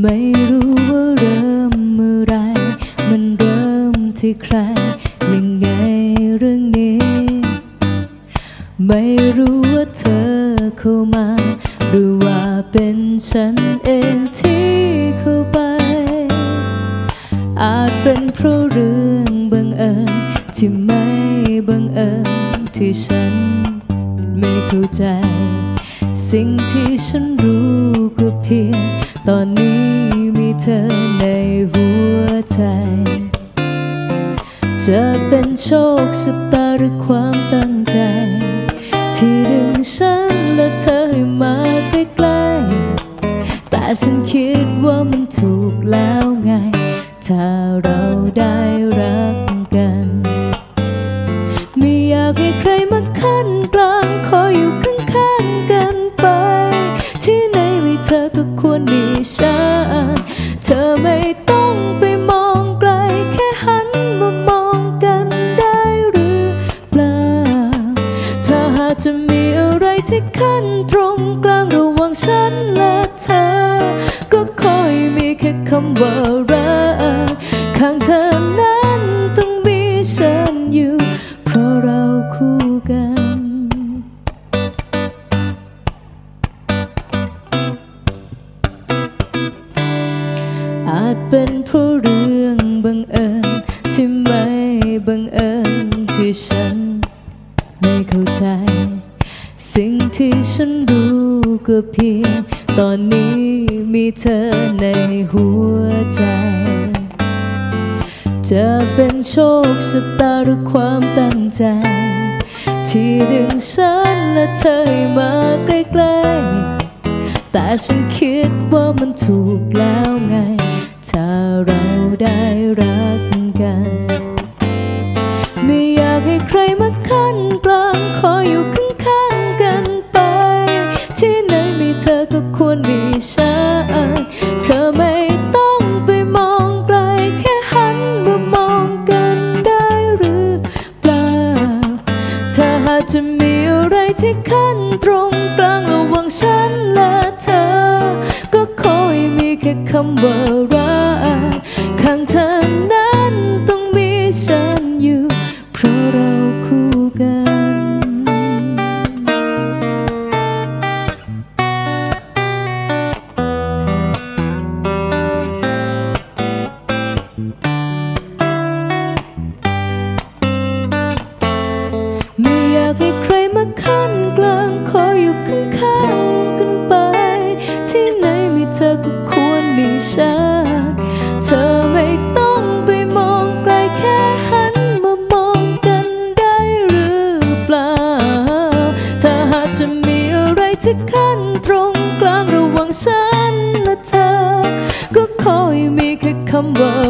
ไม่รู้ว่าเริ่มเมื่อไร มันเริ่มที่ใคร ยังไงเรื่องนี้ ไม่รู้ว่าเธอเข้ามา หรือว่าเป็นฉันเองที่เข้าไป อาจเป็นเพราะเรื่องบังเอิญที่ไม่บังเอิญที่ฉันไม่เข้าใจ สิ่งที่ฉันรู้ ก็เพียงตอนนี้มีเธอในหัวใจ จะเป็นโชคชะตาหรือความตั้งใจ ที่ดึงฉันและเธอให้มาใกล้ๆแต่ฉันคิดว่ามันถูกแล้วไง ถ้าเราได้รัก ค เป็นเพราะเรื่องบังเอิญที่ไม่บังเอิญที่ฉันไม่เข้าใจ สิ่งที่ฉันรู้ก็เพียง ตอนนี้มีเธอในหัวใจ จะเป็นโชคชะตาหรือความตั้งใจ ที่ดึงฉันและเธอมาใกล้ๆแต่ฉันคิดว่ามันถูกแล้วไง ถ้าเราได้รักกัน ไม่อยากให้ใครมาขั้นกลางคอยอยู่ข้างๆกันไป ที่ไหนมีเธอก็ควรมีฉันเธอไม่ต้องไปมองไกลแค่หันมามองกันได้หรือเปล่า ถ้าหากจะมีอะไรที่ขั้นตรงกลางระหว่างฉันและเธอ ก็ขอให้มีแค่คำว่า ที่ขั้นตรงกลางระหว่างฉันและเธอ ก็คอยมีแค่คำว่า